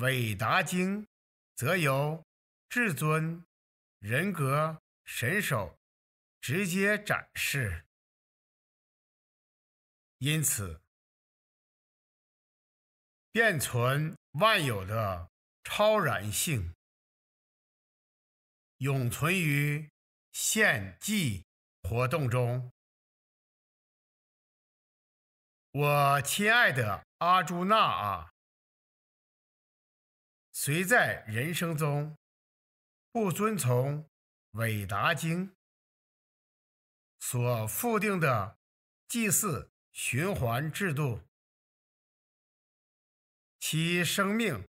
伟达经则由至尊人格神手直接展示，因此便存万有的超然性，永存于献祭活动中。我亲爱的阿朱那啊！谁在人生中不遵从韦达经所附定的祭祀循环制度，其生命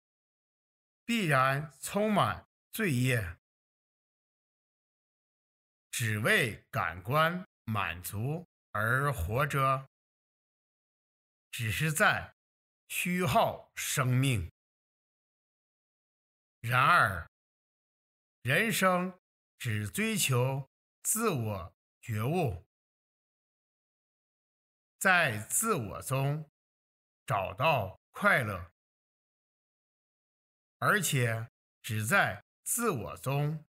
必然充满罪业，只为感官满足而活着，只是在虚耗生命。然而，人生只追求自我觉悟，在自我中找到快乐，而且只在自我中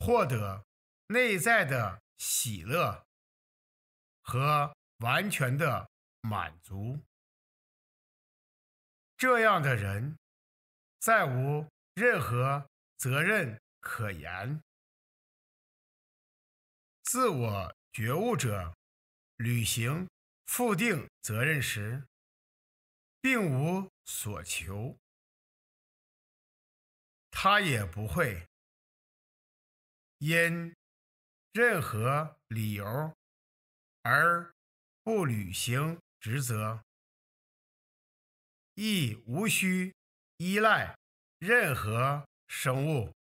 获得内在的喜乐和完全的满足。这样的人，再无。任何责任可言。自我觉悟者履行负定责任时，并无所求，他也不会因任何理由而不履行职责，亦无需依赖。任何生物，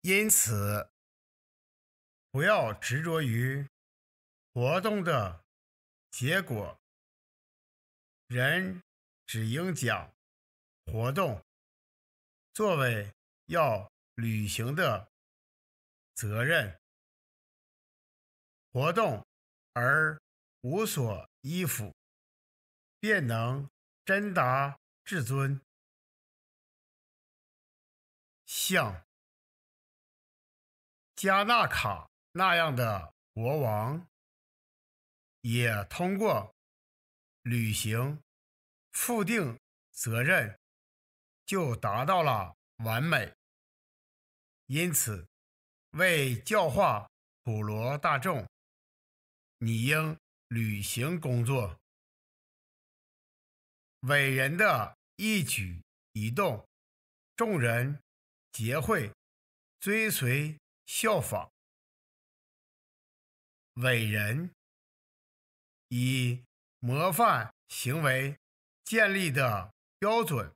因此不要执着于活动的结果。人只应将活动作为要履行的责任，活动而无所依附，便能真达。至尊，像加纳卡那样的国王，也通过履行负定责任，就达到了完美。因此，为教化普罗大众，你应履行工作。伟人的。一举一动，众人皆会追随效仿。伟人以模范行为建立的标准，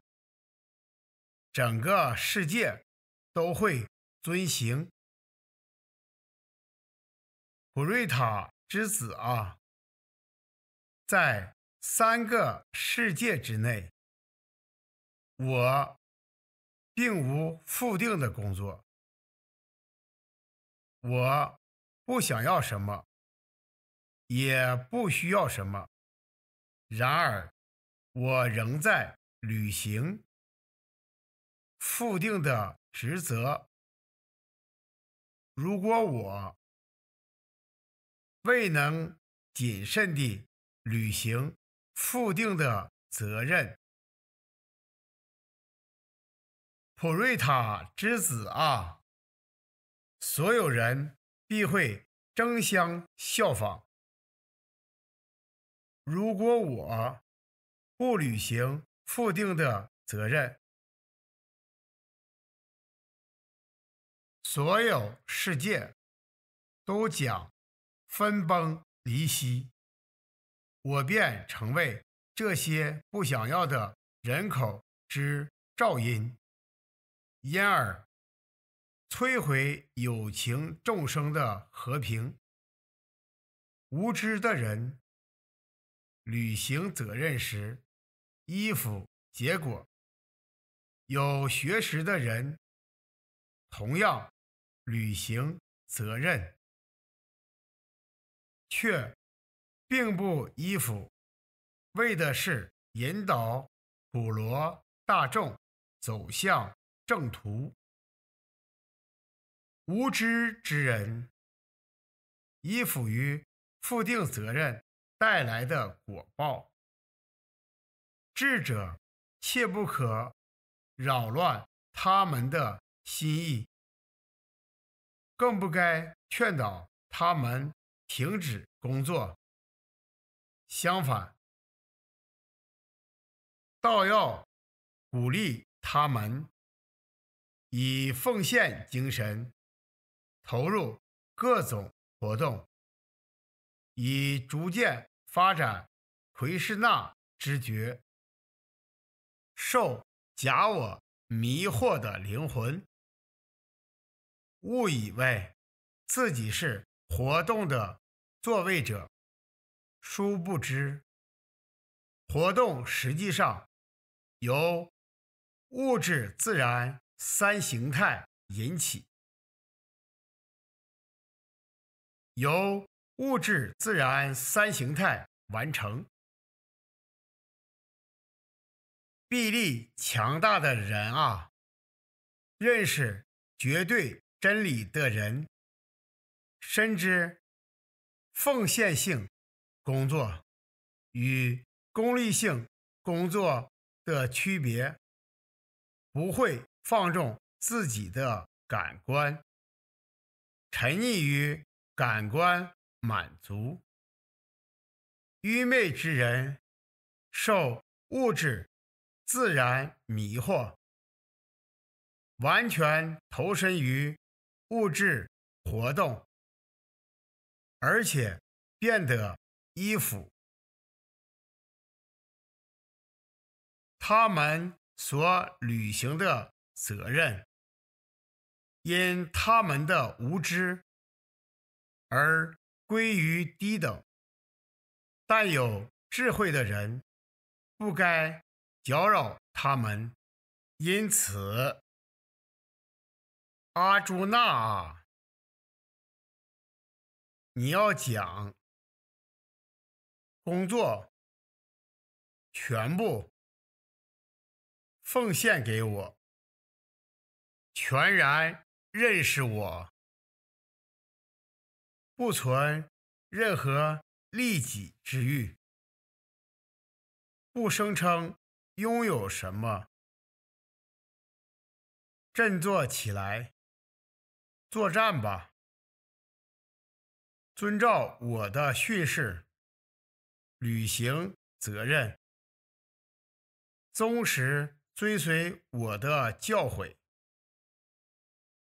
整个世界都会遵行。普瑞塔之子啊，在三个世界之内。我并无固定的工作，我不想要什么，也不需要什么。然而，我仍在履行固定的职责。如果我未能谨慎地履行固定的责任，普瑞塔之子啊，所有人必会争相效仿。如果我不履行负定的责任，所有世界都将分崩离析，我便成为这些不想要的人口之噪音。因而摧毁有情众生的和平。无知的人履行责任时依附结果；有学识的人同样履行责任，却并不依附，为的是引导普罗大众走向正途。无知之人依附于负定责任带来的果报，智者切不可扰乱他们的心意，更不该劝导他们停止工作。相反，倒要鼓励他们以奉献精神投入各种活动，以逐渐发展奎师那知觉。受假我迷惑的灵魂，误以为自己是活动的作为者，殊不知。活动实际上由物质自然三形态引起，由物质自然三形态完成。臂力强大的人啊，认识绝对真理的人，深知奉献性工作与。功利性工作的区别，不会放纵自己的感官，沉溺于感官满足。愚昧之人受物质自然迷惑，完全投身于物质活动，而且变得依附。他们所履行的责任，因他们的无知而归于低等。但有智慧的人不该搅扰他们。因此，阿朱那，你要讲工作全部。奉献给我，全然认识我，不存任何利己之欲，不声称拥有什么，振作起来，作战吧！遵照我的训示，履行责任，忠实。追随我的教诲。